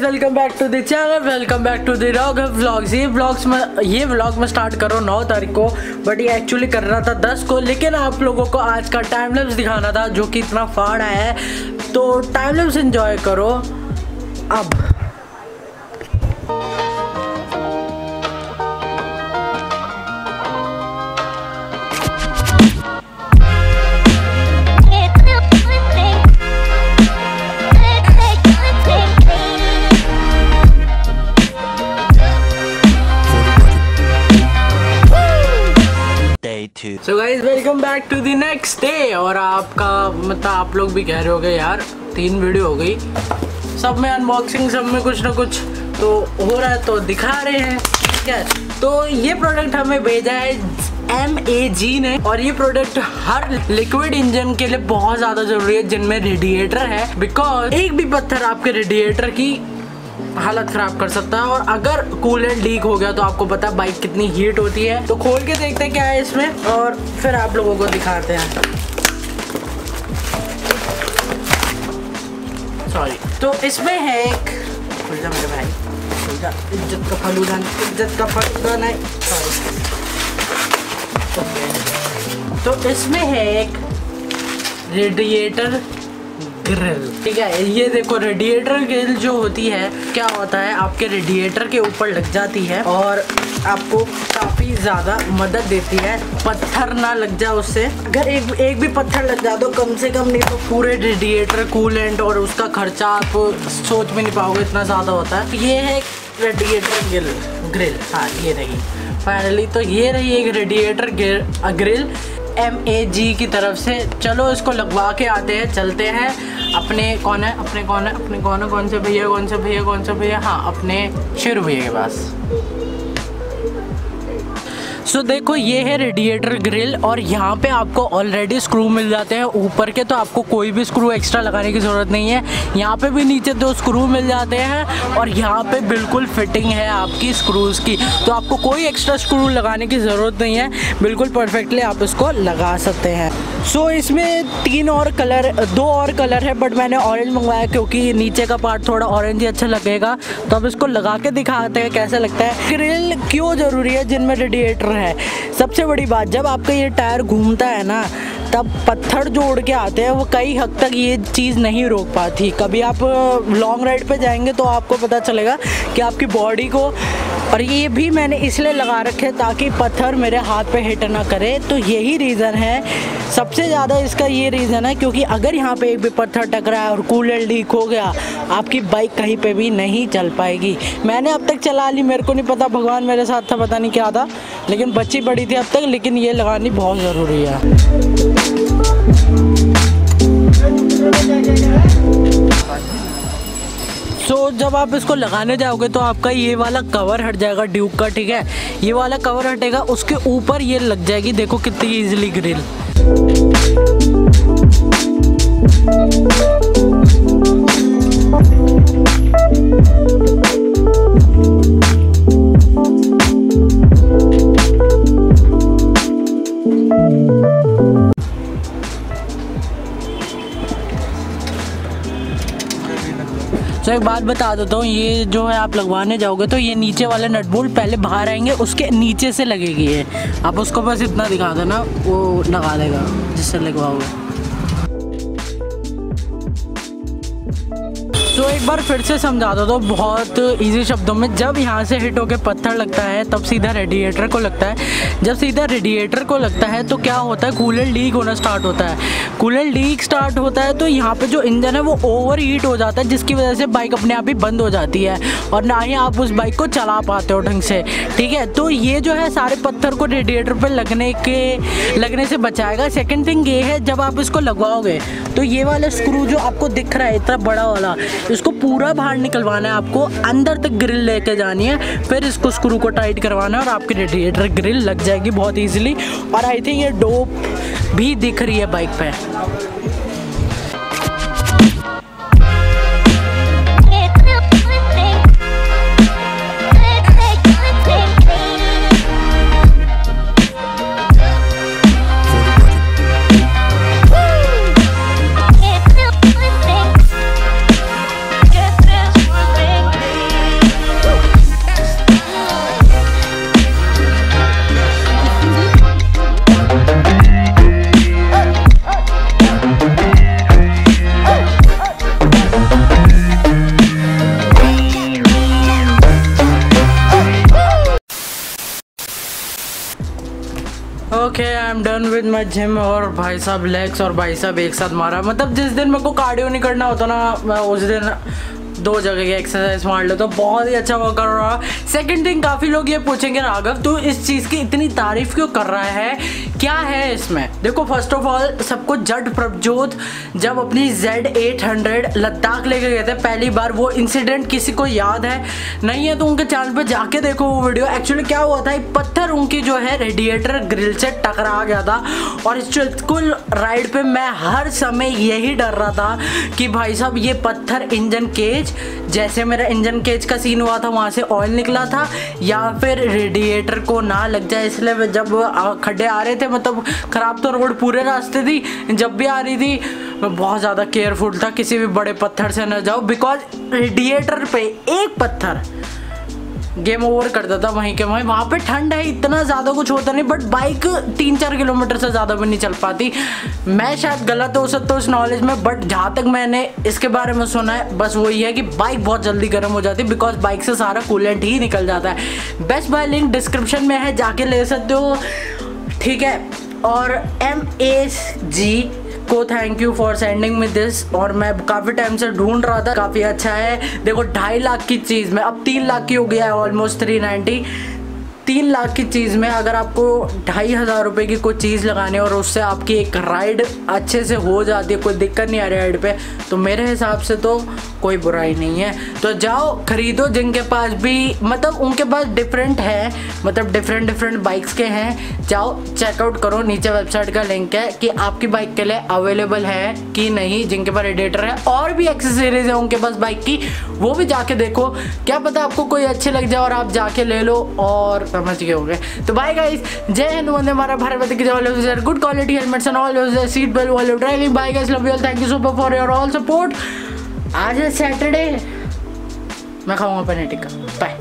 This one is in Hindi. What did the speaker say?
Welcome back to the channel welcome back to the Raghav vlogs ये व्लॉग्स में, ये व्लॉग मैं स्टार्ट करो रहा हूँ नौ तारीख को बट ये एक्चुअली कर रहा था दस को, लेकिन आप लोगों को आज का टाइम लैप्स दिखाना था, जो कि इतना फाड़ आया है। तो टाइम लैप्स एंजॉय करो। अब। Day two. So guys welcome back to the next और आपका मतलब आप लोग भी कह रहे होगे, यार, तीन वीडियो हो गई। सब में अनबॉक्सिंग सब में कुछ ना कुछ तो हो रहा है तो दिखा रहे हैं। ठीक है? तो ये प्रोडक्ट हमें भेजा है एम ए जी ने। और ये प्रोडक्ट हर लिक्विड इंजन के लिए बहुत ज़्यादा ज़रूरी है, जिनमें रेडिएटर है। बिकॉज़ एक भी पत्थर आपके रेडिएटर की हालत खराब कर सकता है और अगर कूलेंट लीक हो गया तो आपको पता है बाइक कितनी हीट होती है। तो खोल के देखते हैं क्या है इसमें और फिर आप लोगों को दिखाते हैं। सॉरी तो इसमें है एक खुल जा मेरे भाई। खुल जा। इज़्ज़त का फलूदा नहीं इज़्ज़त का फलूदा नहीं। सॉरी तो इसमें है एक रेडिएटर ग्रिल ठीक है, ये देखो रेडिएटर ग्रिल जो होती है, क्या होता है, आपके रेडिएटर के ऊपर लग जाती है और आपको काफ़ी ज़्यादा मदद देती है। पत्थर ना लग जाए उससे। अगर एक एक भी पत्थर लग जाए तो कम से कम नहीं तो पूरे रेडिएटर कूलेंट और उसका खर्चा आप सोच भी नहीं पाओगे, इतना ज़्यादा होता है। ये है रेडिएटर ग्रिल ग्रिल हाँ ये रही। फाइनली तो ये रही एक radiator grill M A G की तरफ़ से। चलो, इसको लगवा के आते हैं, चलते हैं। अपने कौन है? अपने कौन है? अपने कौन है? कौन से भैया? कौन से भैया? कौन से भैया? हाँ अपने शिर भैया के पास। सो so, देखो ये है रेडिएटर ग्रिल और यहाँ पे आपको ऑलरेडी स्क्रू मिल जाते हैं। ऊपर के तो आपको कोई भी स्क्रू एक्स्ट्रा लगाने की ज़रूरत नहीं है। यहाँ पे भी नीचे दो स्क्रू मिल जाते हैं और यहाँ पे बिल्कुल फिटिंग है आपकी स्क्रूज़ की। तो आपको कोई एक्स्ट्रा स्क्रू लगाने की ज़रूरत नहीं है। बिल्कुल परफेक्टली आप इसको लगा सकते हैं। सो so, इसमें तीन और कलर दो और कलर है बट मैंने ऑरेंज मंगवाया क्योंकि नीचे का पार्ट थोड़ा ऑरेंज ही अच्छा लगेगा। तो अब इसको लगा के दिखाते हैं कैसा लगता है। ग्रिल क्यों ज़रूरी है जिनमें रेडिएटर है? सबसे बड़ी बात, जब आपका ये टायर घूमता है ना, तब पत्थर जो उड़ के आते हैं, वो कई हद तक ये चीज़ नहीं रोक पाती। कभी आप लॉन्ग राइड पे जाएँगे तो आपको पता चलेगा कि आपकी बॉडी को और ये भी मैंने इसलिए लगा रखे ताकि पत्थर मेरे हाथ पे हिट ना करे। तो यही रीज़न है। सबसे ज़्यादा इसका ये रीज़न है क्योंकि अगर यहाँ पे एक भी पत्थर टकरा और कूलर लीक हो गया, आपकी बाइक कहीं पे भी नहीं चल पाएगी। मैंने अब तक चला ली, मेरे को नहीं पता, भगवान मेरे साथ था, पता नहीं क्या था। लेकिन बच्ची बड़ी थी अब तक, लेकिन ये लगानी बहुत ज़रूरी है। सो so, जब आप इसको लगाने जाओगे तो आपका ये वाला कवर हट जाएगा ड्यूक का ठीक है? ये वाला कवर हटेगा उसके ऊपर ये लग जाएगी देखो कितनी ईजिली ग्रिल तो एक बात बता देता हूँ, ये जो है आप लगवाने जाओगे तो ये नीचे वाले नट बोल्ट पहले बाहर आएँगे, उसके नीचे से लगेगी ये। आप उसको बस इतना दिखा देना, वो लगा देगा, जिससे लगवाओगे। तो एक बार फिर से समझा दो तो बहुत इजी शब्दों में, जब यहाँ से हिट होके पत्थर लगता है, तब सीधा रेडिएटर को लगता है। जब सीधा रेडिएटर को लगता है तो क्या होता है कूलर लीक होना स्टार्ट होता है। कूलर लीक स्टार्ट होता है तो यहाँ पे जो इंजन है वो ओवर हीट हो जाता है, जिसकी वजह से बाइक अपने आप ही बंद हो जाती है और ना ही आप उस बाइक को चला पाते हो ढंग से, ठीक है? तो ये जो है सारे पत्थर को रेडिएटर पर लगने के, लगने से बचाएगा। सेकेंड थिंग ये है, जब आप इसको लगवाओगे तो ये वाला स्क्रू जो आपको दिख रहा है, इतना बड़ा वाला, इसको पूरा बाहर निकलवाना है आपको, अंदर तक ग्रिल लेके जानी है, फिर इसको स्क्रू को टाइट करवाना है और आपकी रेडिएटर ग्रिल लग जाएगी बहुत ईजिली और आई थिंक ये डोप भी दिख रही है बाइक पे। Okay I am done with my gym और भाई साहब लेग्स और भाई साहब एक साथ मारा। मतलब जिस दिन मेरे को कार्डियो नहीं करना होता ना, मैं उस दिन दो जगह की एक्सरसाइज मार लेता तो बहुत ही अच्छा वर्क कर रहा सेकंड थिंग काफ़ी लोग ये पूछेंगे राघव तू इस चीज़ की इतनी तारीफ़ क्यों कर रहा है? क्या है इसमें? देखो फ़र्स्ट ऑफ़ ऑल सबको जट प्रभजोत जब अपनी जेड एट हंड्रेड लद्दाख लेके गए थे, पहली बार वो इंसिडेंट किसी को याद है? नहीं है तो उनके चैनल पे जाके देखो वो वीडियो एक्चुअली क्या हुआ था? पत्थर उनकी जो है रेडिएटर ग्रिल से टकरा गया था। और इस कुल राइड पे मैं हर समय यही डर रहा था कि भाई साहब, ये पत्थर इंजन केज जैसे मेरा इंजन केज का सीन हुआ था, वहाँ से ऑयल निकला था, या फिर रेडिएटर को ना लग जाए, इसलिए जब खड्डे आ रहे थे मतलब ख़राब तो रोड पूरे रास्ते थी, जब भी आ रही थी, मैं बहुत ज़्यादा केयरफुल था, किसी भी बड़े पत्थर से ना जाओ बिकॉज़ रेडिएटर पे एक पत्थर गेम ओवर कर देता वहीं के वहीं। वहाँ पे ठंड है, इतना ज़्यादा कुछ होता नहीं बट बाइक तीन चार किलोमीटर से ज़्यादा भी नहीं चल पाती। मैं शायद गलत हो सकता हूँ इस नॉलेज में बट जहाँ तक मैंने इसके बारे में सुना है, बस वही है कि बाइक बहुत जल्दी गर्म हो जाती है बिकॉज़ बाइक से सारा कूलेंट ही निकल जाता है। बेस्ट बाय लिंक डिस्क्रिप्शन में है, जाके ले सकते हो। ठीक है? और एम एस जी को thank you for sending me this और मैं काफ़ी टाइम से ढूंढ रहा था, काफ़ी अच्छा है। देखो, ढाई लाख की चीज़, में अब तीन लाख की हो गया है ऑलमोस्ट थ्री नाइन्टी तीन लाख की चीज़ में अगर आपको ढाई हज़ार रुपये की कोई चीज़ लगाने और उससे आपकी एक राइड अच्छे से हो जाती है, कोई दिक्कत नहीं आ रही राइड पे तो मेरे हिसाब से तो कोई बुराई नहीं है। तो जाओ, खरीदो, जिनके पास भी मतलब उनके पास डिफरेंट है मतलब डिफरेंट डिफरेंट बाइक्स के हैं। जाओ चेकआउट करो, नीचे वेबसाइट का लिंक है कि आपकी बाइक के लिए अवेलेबल है कि नहीं, जिनके पास रेडिएटर है, और भी एक्सेसरीज है उनके पास बाइक की, वो भी जाके देखो। क्या पता आपको कोई अच्छे लग जाए और आप जाके ले लो, और समझ गए होंगे। तो बाय गाइस जय हिंद, वंदे हमारा भारत की जय good quality helmets and all seat belt वाले driving bye guys love you all thank you so much for your all support आज है सैटरडे मैं खाऊँगा पनीर टिक्का. बाय